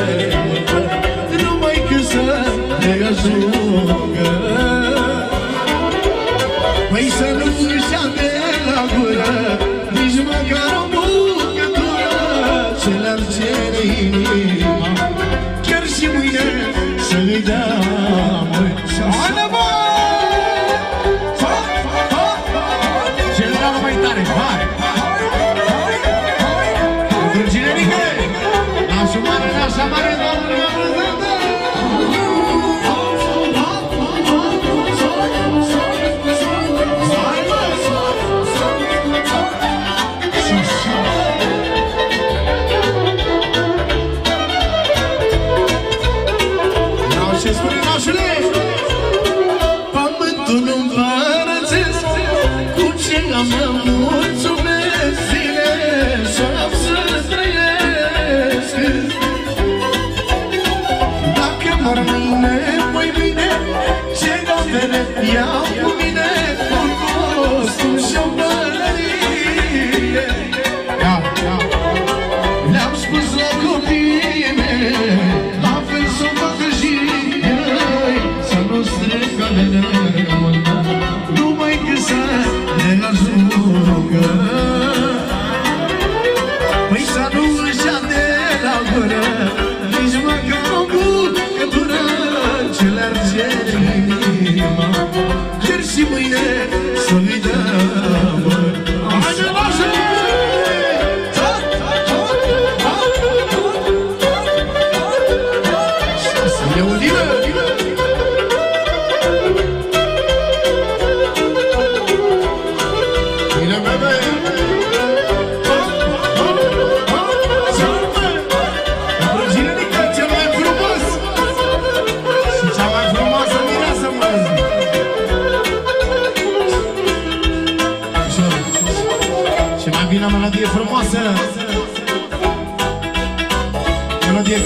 mereu Numai când să ne ajungă iau cu mine Un costum și o pălărie Ia, ia! Le-am spus la copiii mei La fel să facă și ei Să nu strecă de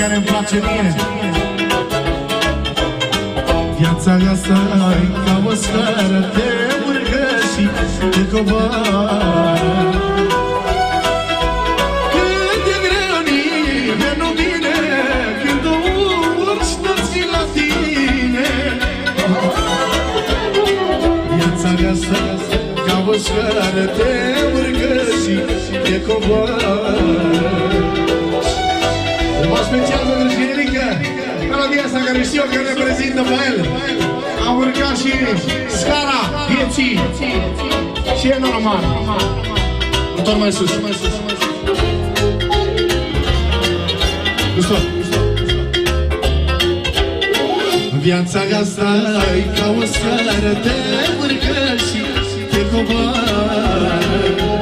care îmi place mie! Viața asta e ca o scară Te urcă și te coboară. Cât de greu nimeni nu vine Când o urci toți la tine. Viața asta ca o scară Te urcă și te coboară. Vă special pentru generică Melodia asta care știu eu că reprezintă pe el. Am urcat și scara vieții. Și e normal. Tot mai sus. Gustor Viața asta e ca o scară Te urcă și te coboară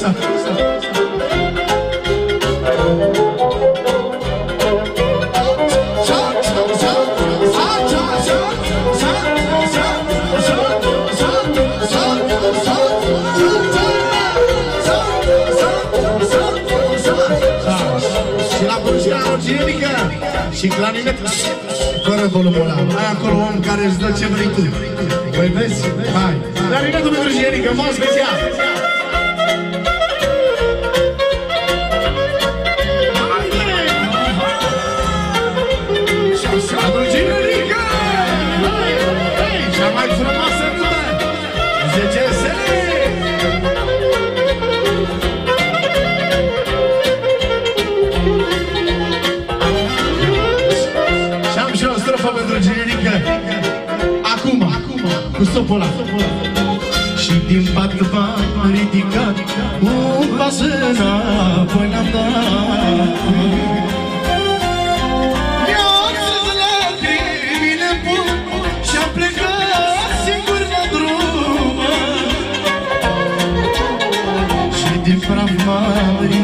familia asta? Și la Burjina Roginică și clarinet fără volumul ăla. Ai acolo om care îți dă ce vrei tu. Păi vezi? Hai. Clarinetul pentru Roginică, în mod special. acum cu sopola Și din pat v-am ridicat Un pas înapoi n-am dat Din praf m-am ridicat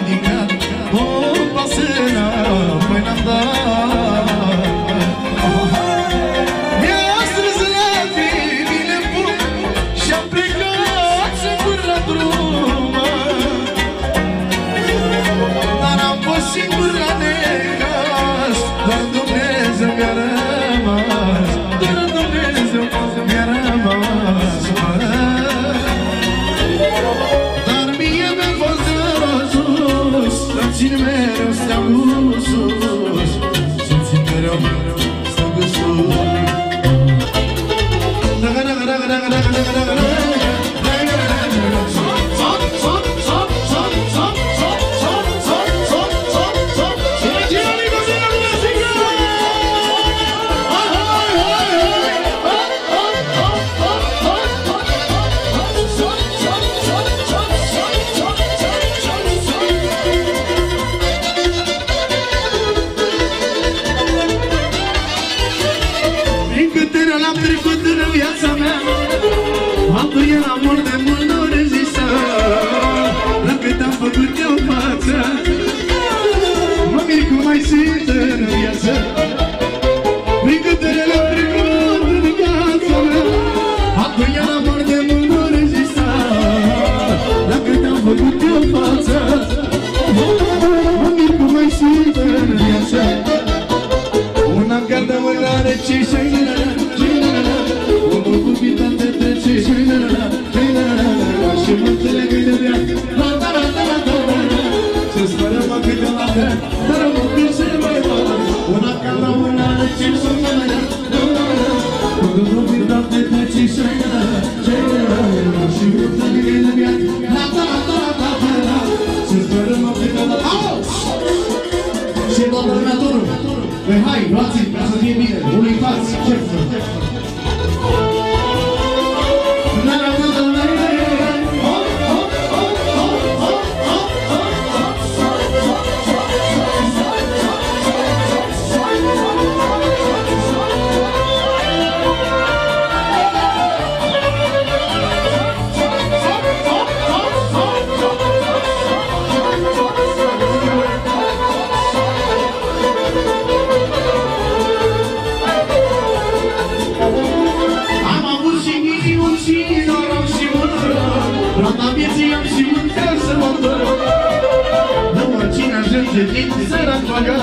sedinte sărătoagă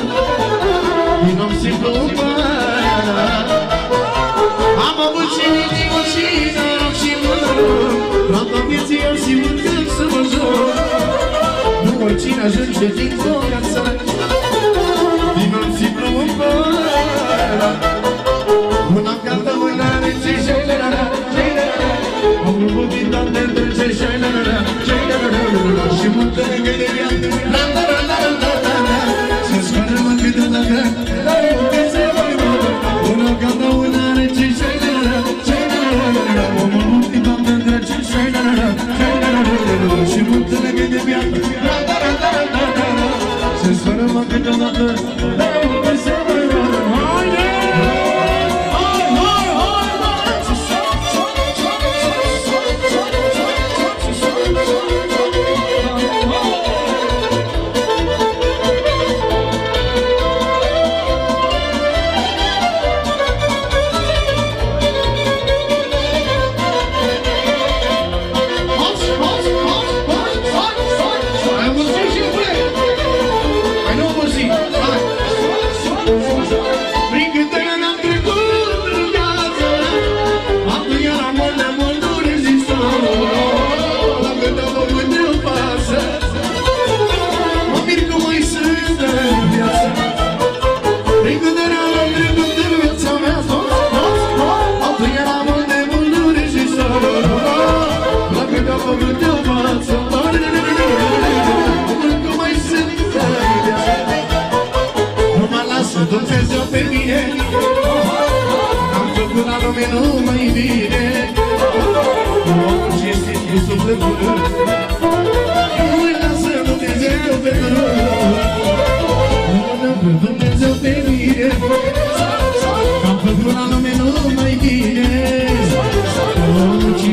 Nu-mi simt după Am avut și inimă și noroc și măruc Toată vieții eu simt cât să mă joc Nu oricine ajunge din focață Nu-mi simt după Una caldă, una rece, jelera, jelera Un grup din toate dulce, jelera, jelera Și multe gândire se yo te miré, am la lume nu mai bine. Om și simplu sufletul, nu lasă Dumnezeu não pe Dumnezeu pe mine, am făcut la só, nu mai bine. Om și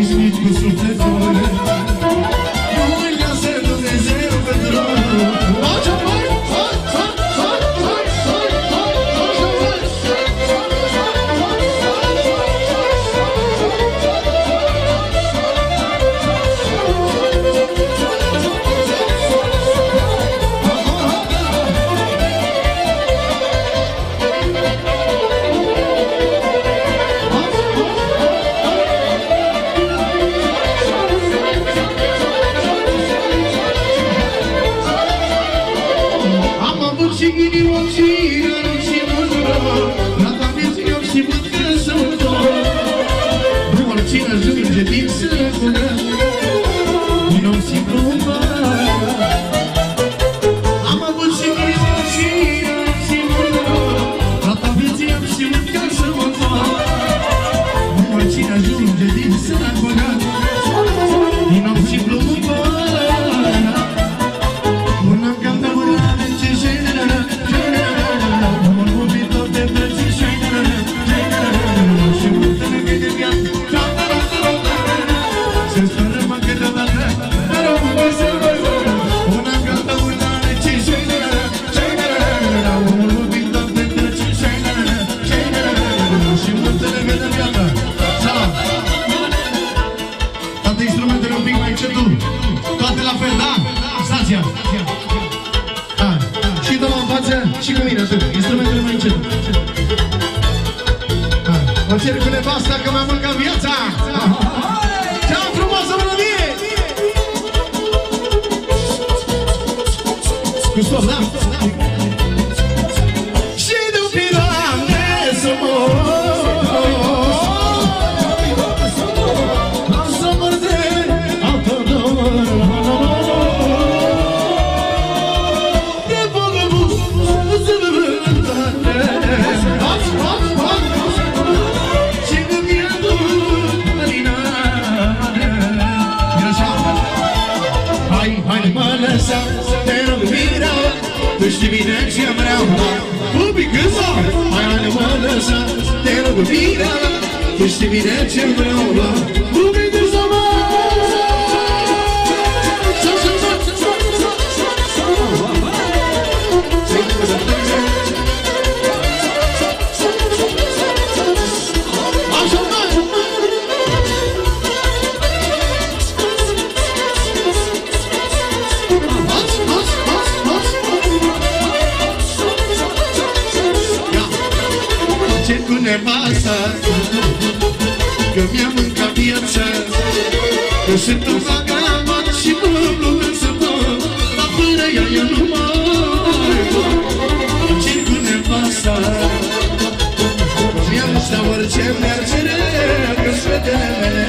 Listen, I'm și cu mine, așa, instrumentele mai încet. Da. O cer cu nevasta că mai mult ca viața! Cea frumoasă melodie! Cu sol, da? iubirea Ești bine ce vreau la Ce place ne nevasta Că mi-a mâncat viața Că sunt un vagabond și nu lume să pot Dar fără ea eu nu mă Place cu nevasta Că mi-a mâncat orice mergere Că-s fetele mele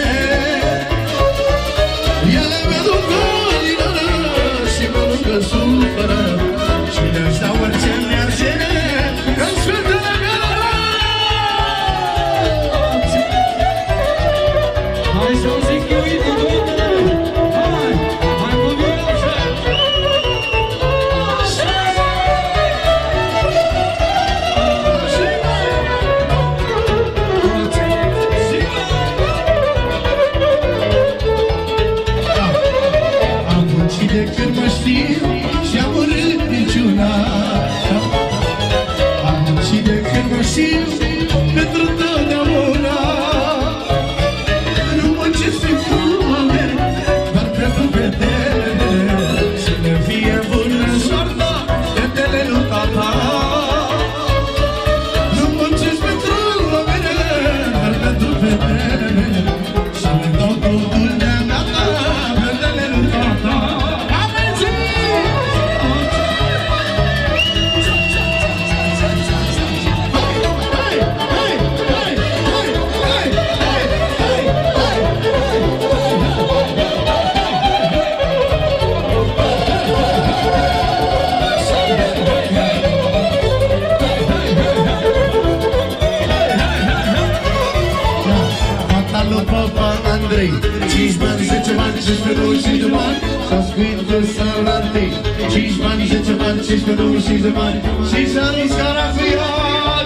Madrid Cheeseman życzy man, czyśmy się, że man Czas kwintu salanty Cheeseman życzy man, czyśmy się, że man Cheeseman i skarafia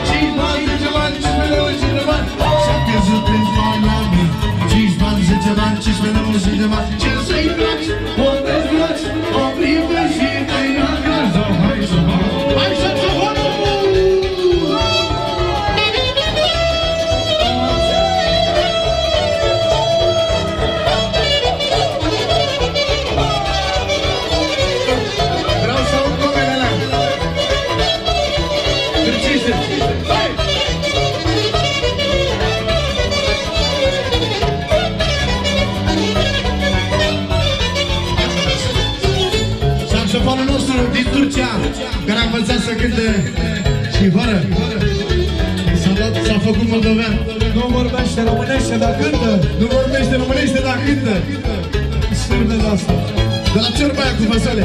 Cheeseman życzy man, czyśmy się, że man Wszakie rzuty z manami Cheeseman życzy man, czyśmy się, że man Cheeseman i brać, on też brać, on i brać de asta. De la ciorba aia cu fasole.